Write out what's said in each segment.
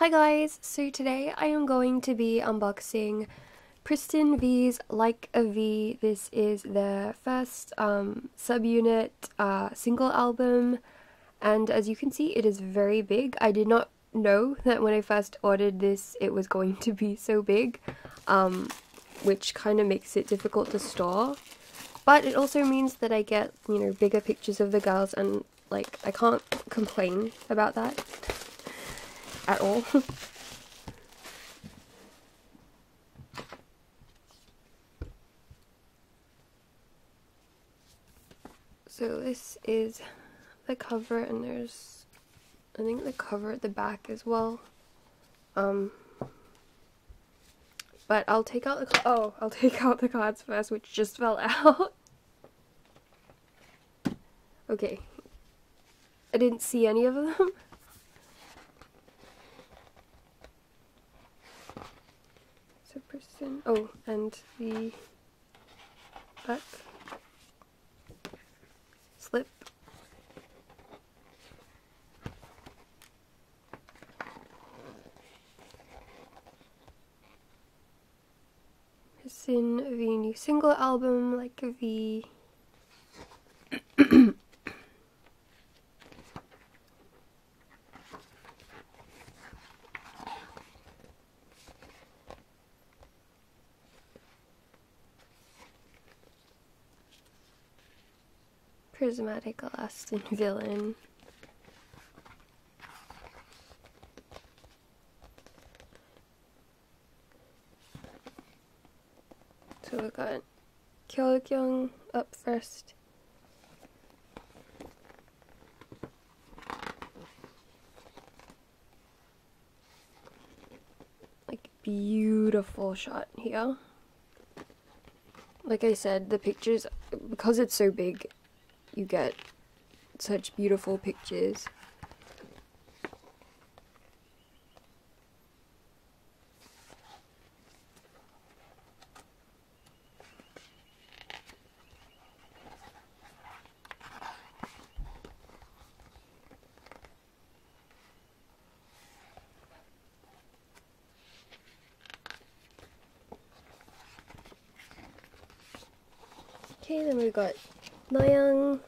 Hi guys, so today I am going to be unboxing Pristin V's Like a V. This is their first um, subunit uh, single album and as you can see it is very big. I did not know that when I first ordered this it was going to be so big um, which kind of makes it difficult to store but it also means that I get you know bigger pictures of the girls and like I can't complain about that at all. so this is the cover and there's I think the cover at the back as well. Um but I'll take out the oh, I'll take out the cards first which just fell out. okay. I didn't see any of them. Person. Oh, and the back slip. It's in the new single album, like a V. Prismatic villain. So we got Kyulkyung up first. Like beautiful shot here. Like I said, the pictures because it's so big, you get such beautiful pictures. Okay, then we got 너양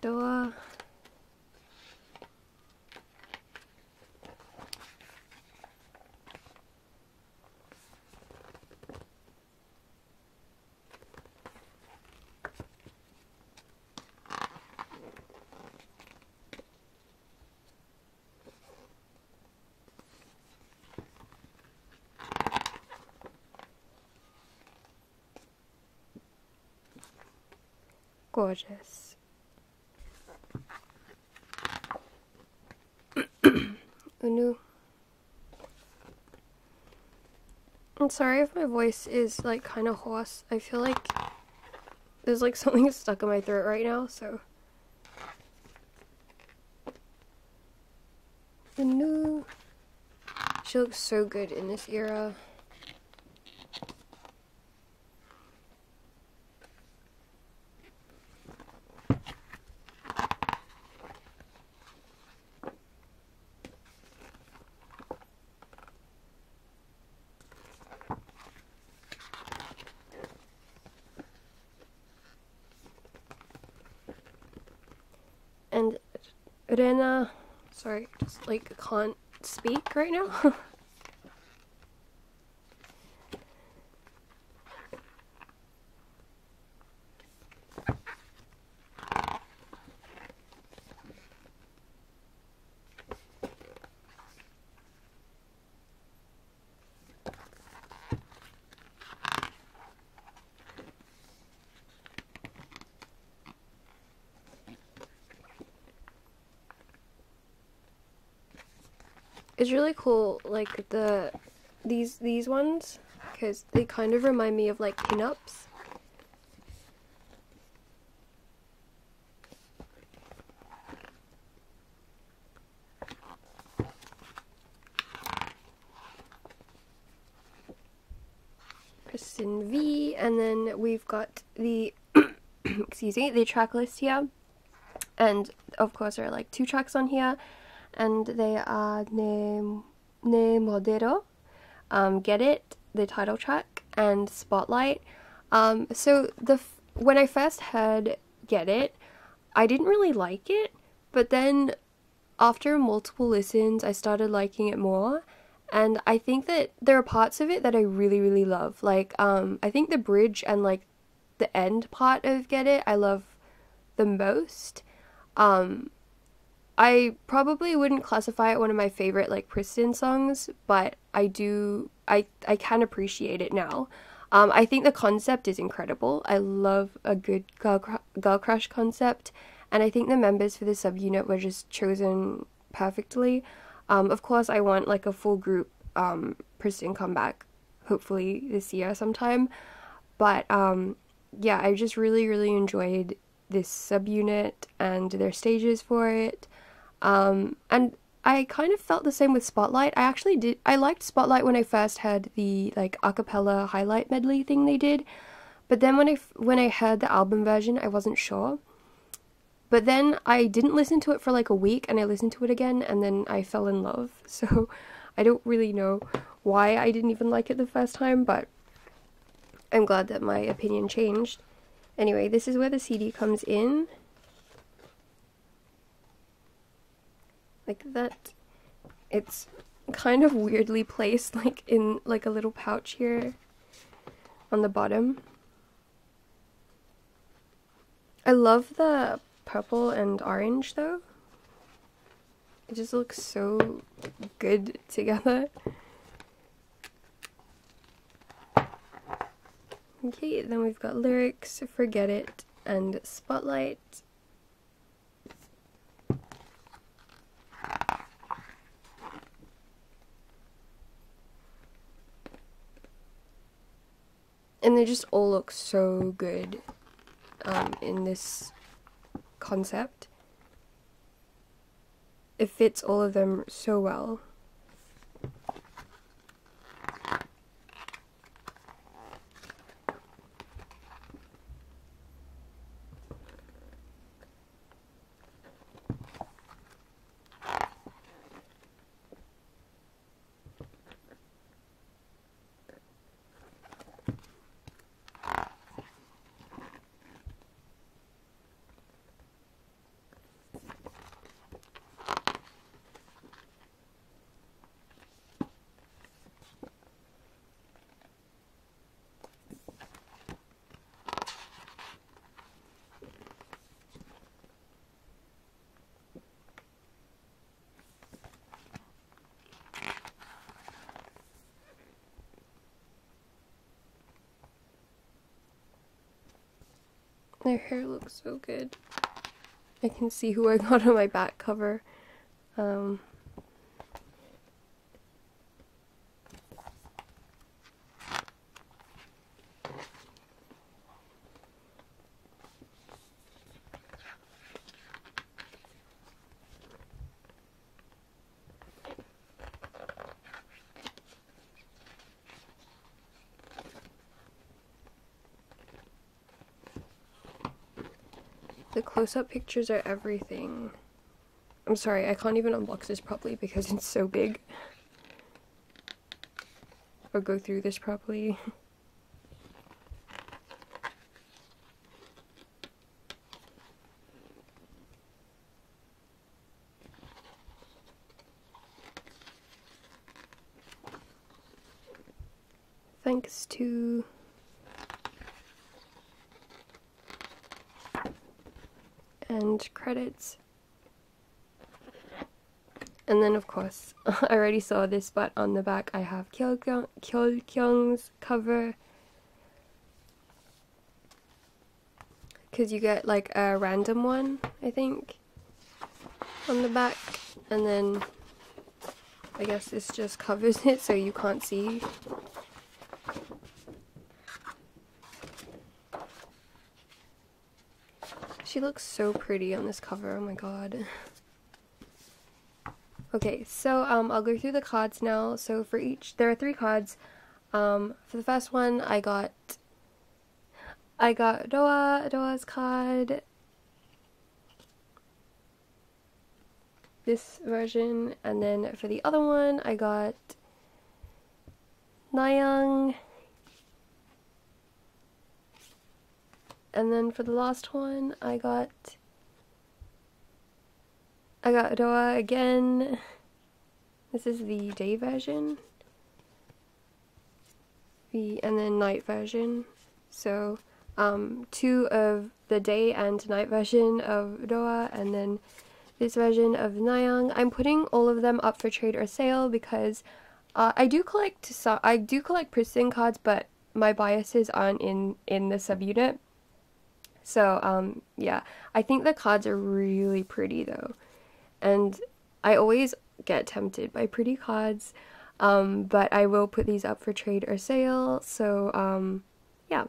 door. Gorgeous. Eunwoo. I'm sorry if my voice is like kind of hoarse. I feel like there's like something stuck in my throat right now, so. Eunwoo. She looks so good in this era. and Rena, sorry, just like can't speak right now. It's really cool, like the these these ones, because they kind of remind me of like pinups. Pristin V, and then we've got the excuse me the track list here, and of course there are like two tracks on here, and they are Ne Ne Modero, um, Get It, the title track, and Spotlight. Um, so the when I first heard Get It, I didn't really like it, but then after multiple listens, I started liking it more and I think that there are parts of it that I really really love. Like um I think the bridge and like the end part of Get It I love the most. Um I probably wouldn't classify it one of my favorite like Pristin songs, but I do I I can appreciate it now. Um, I think the concept is incredible. I love a good girl, cr- girl crush concept, and I think the members for the subunit were just chosen perfectly. Um, of course, I want like a full group um, comeback, hopefully this year sometime. But um, yeah, I just really, really enjoyed this subunit and their stages for it. Um, and I kind of felt the same with Spotlight. I actually did. I liked Spotlight when I first heard the like acapella highlight medley thing they did, but then when I when I heard the album version, I wasn't sure. But then I didn't listen to it for like a week and I listened to it again and then I fell in love. So I don't really know why I didn't even like it the first time, but I'm glad that my opinion changed. Anyway, this is where the CD comes in. Like that. It's kind of weirdly placed like in like a little pouch here on the bottom. I love the purple and orange though. It just looks so good together. Okay, then we've got lyrics, Forget It, and Spotlight. And they just all look so good um, in this concept. It fits all of them so well. Their hair looks so good. I can see who I got on my back cover. Um, The close-up pictures are everything. I'm sorry, I can't even unbox this properly because it's so big. Or go through this properly. Thanks to and credits. And then, of course, I already saw this, but on the back I have Kyulkyung's cover. Because you get like a random one, I think, on the back. And then I guess this just covers it so you can't see. She looks so pretty on this cover, oh my god. Okay, so um, I'll go through the cards now. So for each, there are three cards. Um, for the first one, I got, I got Roa, Roa's card, this version, and then for the other one, I got Nayoung, and then for the last one, I got I got Roa again. This is the day version. The and then night version. So um, two of the day and night version of Roa and then this version of Nayoung. I'm putting all of them up for trade or sale because uh, I do collect so I do collect Pristin cards, but my biases aren't in in the subunit. So um, yeah, I think the cards are really pretty though and I always get tempted by pretty cards, um, but I will put these up for trade or sale. So um, yeah,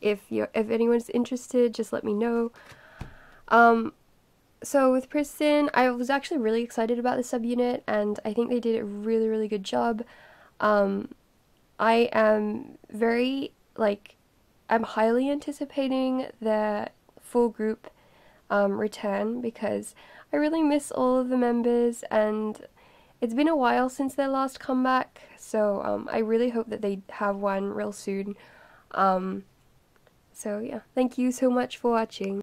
if you if anyone's interested, just let me know. Um, so with Pristin, I was actually really excited about the subunit, and I think they did a really really good job. Um, I am very like I'm highly anticipating the full group um, return because I really miss all of the members and it's been a while since their last comeback, so um, I really hope that they have one real soon. Um, so yeah, thank you so much for watching.